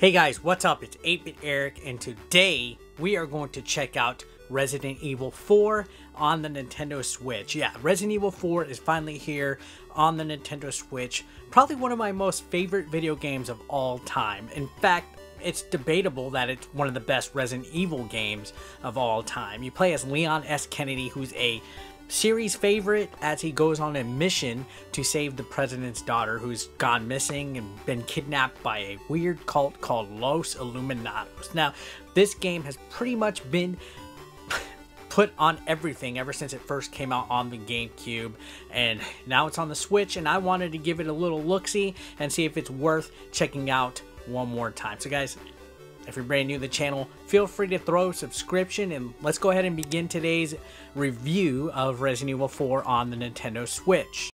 Hey guys, what's up? It's 8-Bit Eric, and today we are going to check out Resident Evil 4 on the Nintendo Switch. Yeah, Resident Evil 4 is finally here on the Nintendo Switch. Probably one of my most favorite video games of all time. In fact, it's debatable that it's one of the best Resident Evil games of all time. You play as Leon S. Kennedy, who's a series favorite as he goes on a mission to save the president's daughter who's gone missing and been kidnapped by a weird cult called Los Illuminados. Now, this game has pretty much been put on everything ever since it first came out on the GameCube and now it's on the Switch and I wanted to give it a little look-see and see if it's worth checking out one more time. So guys, if you're brand new to the channel, feel free to throw a subscription and let's go ahead and begin today's review of Resident Evil 4 on the Nintendo Switch.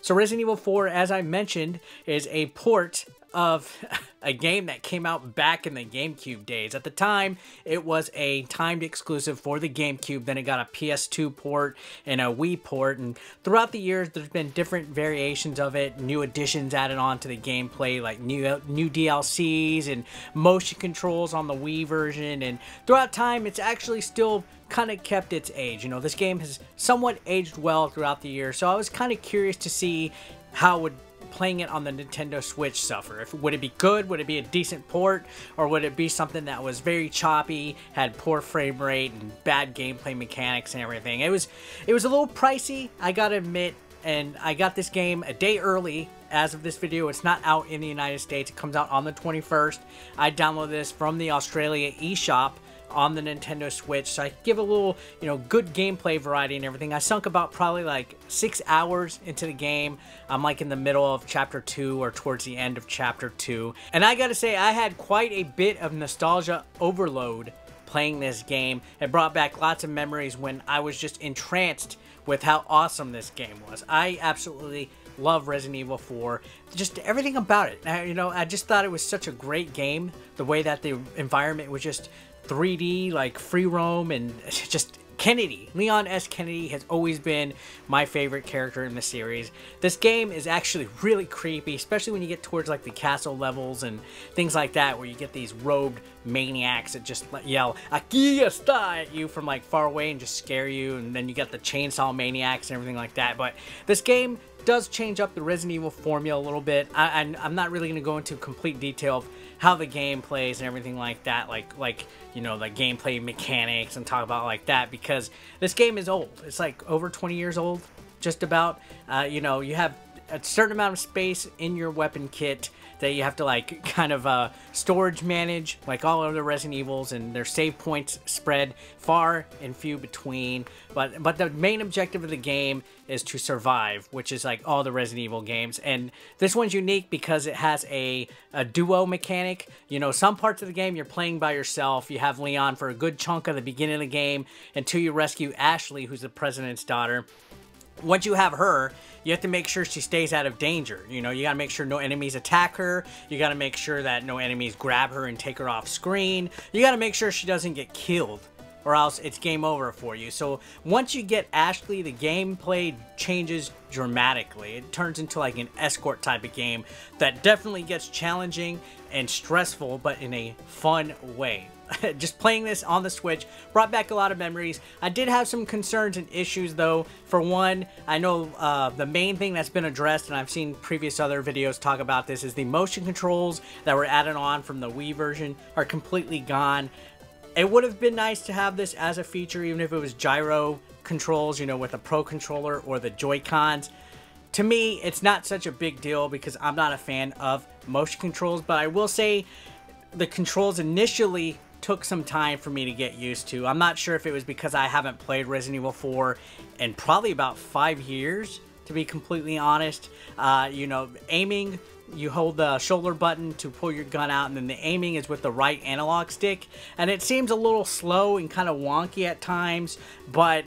So Resident Evil 4, as I mentioned, is a port of a game that came out back in the GameCube days. At the time, it was a timed exclusive for the GameCube. Then it got a PS2 port and a Wii port. And throughout the years, there's been different variations of it, new additions added on to the gameplay, like new new DLCs and motion controls on the Wii version. And throughout time, it's actually still kind of kept its age. You know, this game has somewhat aged well throughout the year. So I was kind of curious to see how would playing it on the Nintendo Switch suffer? If would it be good? Would it be a decent port, or would it be something that was very choppy, had poor frame rate and bad gameplay mechanics and everything? It was it was a little pricey, I gotta admit, and I got this game a day early as of this video. It's not out in the United States. It comes out on the 21st. I downloaded this from the Australia eShop on the Nintendo Switch. So I give a little, you know, good gameplay variety and everything. I sunk about probably like six hours into the game. I'm like in the middle of chapter two or towards the end of chapter two. And I gotta say, I had quite a bit of nostalgia overload playing this game. It brought back lots of memories when I was just entranced with how awesome this game was. I absolutely love Resident Evil 4. Just everything about it. I, you know, I just thought it was such a great game. The way that the environment was just 3D, like free roam, and just Kennedy. Leon S. Kennedy has always been my favorite character in the series. This game is actually really creepy, especially when you get towards like the castle levels and things like that, where you get these robed maniacs that just yell "Aquí está" at you from like far away and just scare you, and then you got the chainsaw maniacs and everything like that. But this game does change up the Resident Evil formula a little bit. I, am not really going to go into complete detail of how the game plays and everything like that, like like you know the gameplay mechanics and talk about like that because this game is old. It's like over 20 years old, just about. Uh, you know, you have a certain amount of space in your weapon kit that you have to like kind of uh, storage manage like all other Resident Evils and their save points spread far and few between. But but the main objective of the game is to survive which is like all the Resident Evil games. And this one's unique because it has a, a duo mechanic. You know some parts of the game you're playing by yourself. You have Leon for a good chunk of the beginning of the game until you rescue Ashley who's the president's daughter once you have her, you have to make sure she stays out of danger. You know, you gotta make sure no enemies attack her. You gotta make sure that no enemies grab her and take her off screen. You gotta make sure she doesn't get killed or else it's game over for you. So once you get Ashley, the gameplay changes dramatically. It turns into like an escort type of game that definitely gets challenging and stressful, but in a fun way. just playing this on the Switch brought back a lot of memories. I did have some concerns and issues though. For one, I know uh, the main thing that's been addressed, and I've seen previous other videos talk about this, is the motion controls that were added on from the Wii version are completely gone. It would have been nice to have this as a feature, even if it was gyro controls, you know, with a Pro Controller or the Joy-Cons. To me, it's not such a big deal because I'm not a fan of motion controls, but I will say the controls initially took some time for me to get used to. I'm not sure if it was because I haven't played Resident Evil 4 in probably about five years, to be completely honest. Uh, you know, aiming, you hold the shoulder button to pull your gun out, and then the aiming is with the right analog stick. And it seems a little slow and kind of wonky at times, but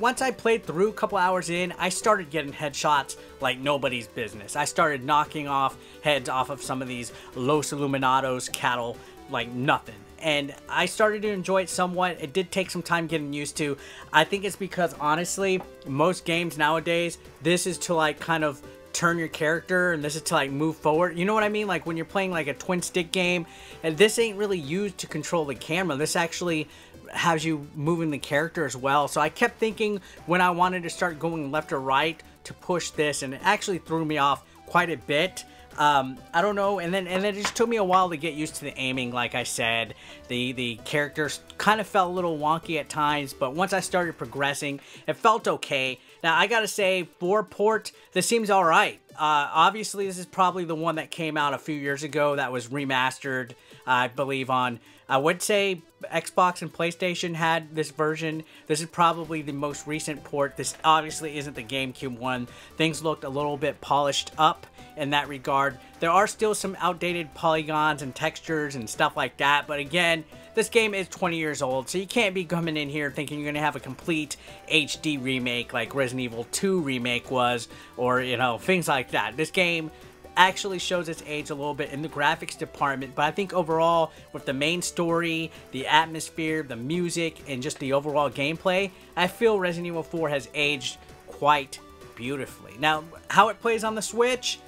once I played through a couple hours in, I started getting headshots like nobody's business. I started knocking off heads off of some of these Los Illuminados cattle like nothing and I started to enjoy it somewhat. It did take some time getting used to. I think it's because honestly, most games nowadays, this is to like kind of turn your character and this is to like move forward. You know what I mean? Like when you're playing like a twin stick game and this ain't really used to control the camera. This actually has you moving the character as well. So I kept thinking when I wanted to start going left or right to push this and it actually threw me off quite a bit. Um, I don't know, and then and then it just took me a while to get used to the aiming. Like I said, the the characters kind of felt a little wonky at times, but once I started progressing, it felt okay. Now I gotta say, for port, this seems all right. Uh, obviously, this is probably the one that came out a few years ago that was remastered, I believe on I would say Xbox and PlayStation had this version. This is probably the most recent port. This obviously isn't the GameCube one. Things looked a little bit polished up in that regard. There are still some outdated polygons and textures and stuff like that, but again, this game is 20 years old, so you can't be coming in here thinking you're going to have a complete HD remake like Resident Evil 2 remake was, or, you know, things like that. This game actually shows its age a little bit in the graphics department, but I think overall, with the main story, the atmosphere, the music, and just the overall gameplay, I feel Resident Evil 4 has aged quite beautifully. Now, how it plays on the Switch,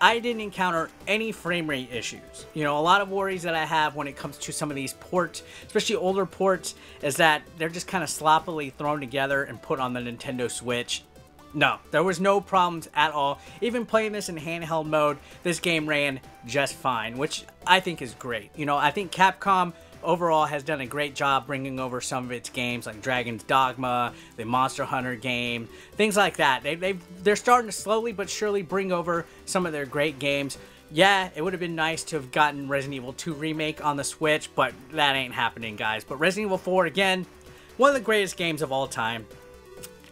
I didn't encounter any frame rate issues. You know, a lot of worries that I have when it comes to some of these ports, especially older ports, is that they're just kind of sloppily thrown together and put on the Nintendo Switch. No, there was no problems at all. Even playing this in handheld mode, this game ran just fine, which I think is great. You know, I think Capcom overall has done a great job bringing over some of its games like Dragon's Dogma, the Monster Hunter game, things like that. They, they they're starting to slowly but surely bring over some of their great games. Yeah, it would have been nice to have gotten Resident Evil 2 Remake on the Switch, but that ain't happening, guys. But Resident Evil 4, again, one of the greatest games of all time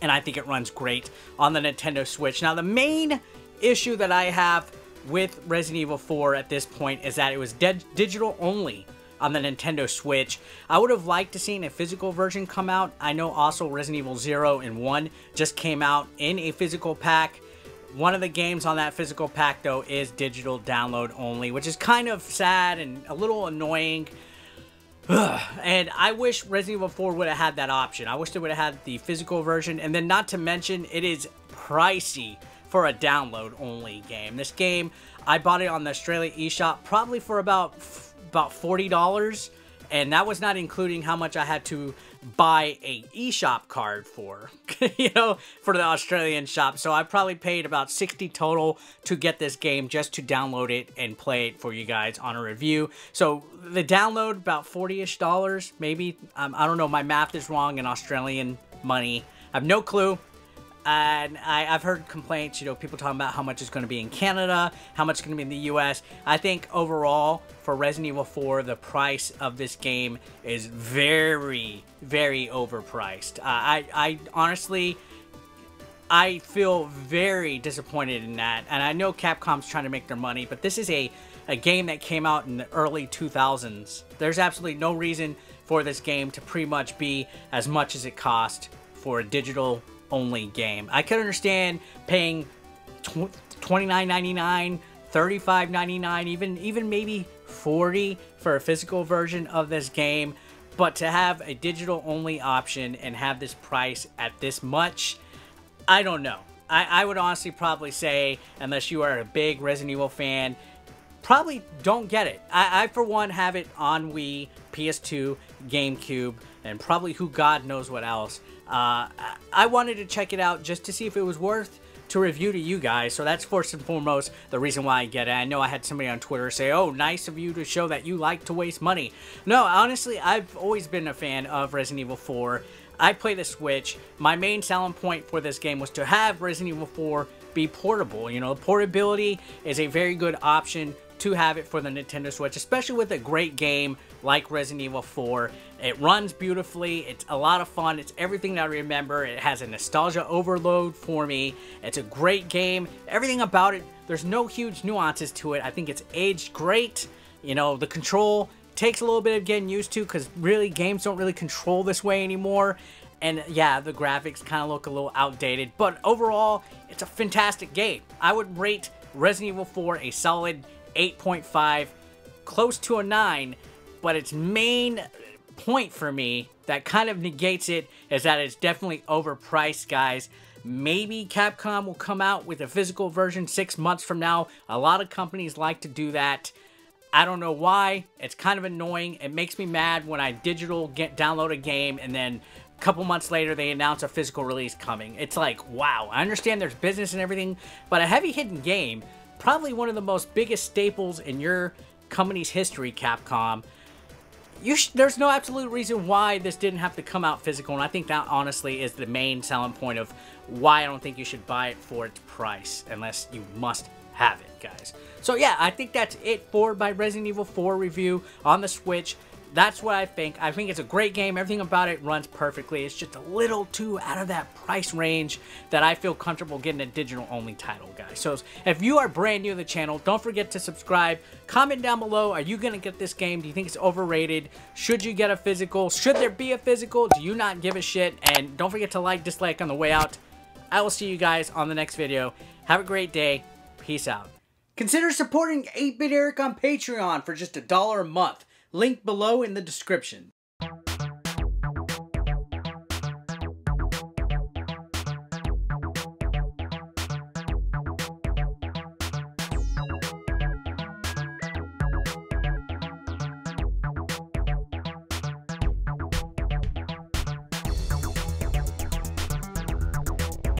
and I think it runs great on the Nintendo Switch. Now, the main issue that I have with Resident Evil 4 at this point is that it was digital only on the Nintendo Switch. I would have liked to seen a physical version come out. I know also Resident Evil 0 and 1 just came out in a physical pack. One of the games on that physical pack, though, is digital download only, which is kind of sad and a little annoying and I wish Resident Evil 4 would have had that option. I wish they would have had the physical version. And then not to mention, it is pricey for a download only game. This game, I bought it on the Australia eShop probably for about about $40 and that was not including how much I had to buy a eShop card for, you know, for the Australian shop. So I probably paid about 60 total to get this game just to download it and play it for you guys on a review. So the download about 40-ish dollars, maybe. Um, I don't know, my math is wrong in Australian money. I have no clue. And I, have heard complaints, you know, people talking about how much is going to be in Canada, how much is going to be in the US. I think overall, for Resident Evil 4, the price of this game is very, very overpriced. Uh, I, I honestly, I feel very disappointed in that. And I know Capcom's trying to make their money, but this is a, a game that came out in the early 2000s. There's absolutely no reason for this game to pretty much be as much as it cost for a digital only game. I could understand paying $29.99, $35.99, even even maybe 40 for a physical version of this game, but to have a digital only option and have this price at this much, I don't know. I, I would honestly probably say, unless you are a big Resident Evil fan, probably don't get it. I, I, for one, have it on Wii, PS2, GameCube, and probably who God knows what else. Uh, I wanted to check it out just to see if it was worth to review to you guys. So that's first and foremost the reason why I get it. I know I had somebody on Twitter say, oh, nice of you to show that you like to waste money. No, honestly, I've always been a fan of Resident Evil 4. I play the Switch. My main selling point for this game was to have Resident Evil 4 be portable. You know, portability is a very good option to have it for the Nintendo Switch, especially with a great game like Resident Evil 4. It runs beautifully, it's a lot of fun, it's everything that I remember, it has a nostalgia overload for me, it's a great game, everything about it, there's no huge nuances to it, I think it's aged great, you know, the control takes a little bit of getting used to because really games don't really control this way anymore, and yeah, the graphics kind of look a little outdated, but overall, it's a fantastic game. I would rate Resident Evil 4 a solid 8.5, close to a 9, but its main point for me that kind of negates it is that it's definitely overpriced, guys. Maybe Capcom will come out with a physical version six months from now. A lot of companies like to do that. I don't know why. It's kind of annoying. It makes me mad when I digital get download a game and then a couple months later they announce a physical release coming. It's like, wow. I understand there's business and everything, but a heavy hidden game, probably one of the most biggest staples in your company's history, Capcom. You there's no absolute reason why this didn't have to come out physical, and I think that honestly is the main selling point of why I don't think you should buy it for its price, unless you must have it, guys. So yeah, I think that's it for my Resident Evil 4 review on the Switch. That's what I think. I think it's a great game. Everything about it runs perfectly. It's just a little too out of that price range that I feel comfortable getting a digital-only title, guys. So if you are brand new to the channel, don't forget to subscribe. Comment down below, are you going to get this game? Do you think it's overrated? Should you get a physical? Should there be a physical? Do you not give a shit? And don't forget to like, dislike on the way out. I will see you guys on the next video. Have a great day. Peace out. Consider supporting 8-Bit Eric on Patreon for just a dollar a month. Link below in the description.